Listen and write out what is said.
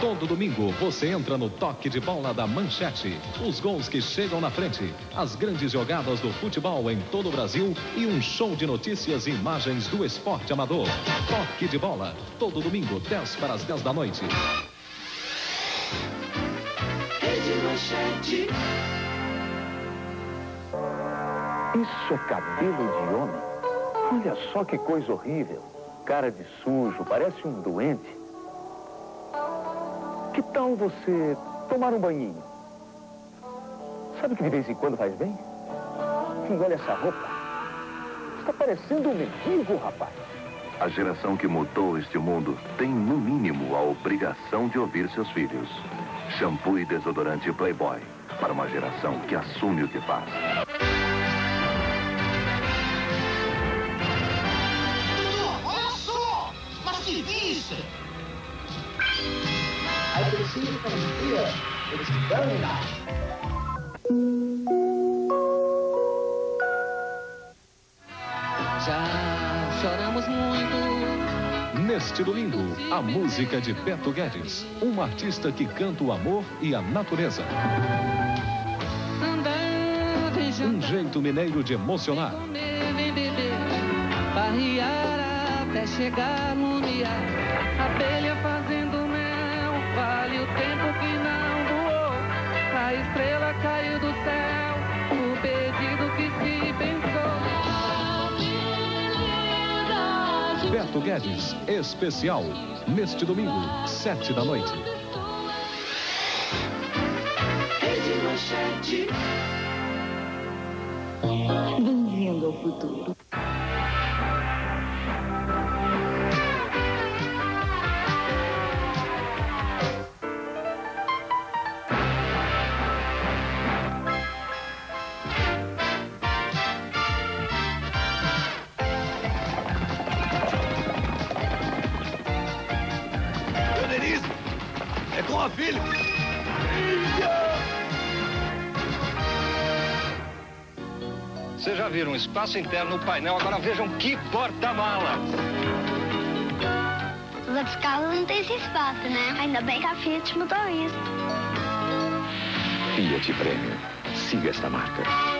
Todo domingo você entra no toque de bola da Manchete. Os gols que chegam na frente, as grandes jogadas do futebol em todo o Brasil e um show de notícias e imagens do esporte amador. Toque de bola, todo domingo, 10 para as 10 da noite. Rede Manchete. Isso é cabelo de homem? Olha só que coisa horrível. Cara de sujo, parece um doente. Que tal você tomar um banhinho? Sabe que de vez em quando faz bem? Sim, essa roupa. Está parecendo um mendigo, rapaz. A geração que mudou este mundo tem, no mínimo, a obrigação de ouvir seus filhos. Shampoo e desodorante Playboy. Para uma geração que assume o que faz. See from here. It's very nice. Já choramos muito. Neste domingo, a música de Beto Guedes, um artista que canta o amor e a natureza. Um jeito mineiro de emocionar. Barrear até chegar no dia. Beto Guedes, especial. Neste domingo, sete da noite. Bem-vindo ao futuro. Com a filha. Vocês já viram espaço interno no painel, agora vejam que porta-mala. Os outros carros não tem esse espaço, né? Ainda bem que a Fiat mudou isso. Fiat Prêmio. Siga esta marca.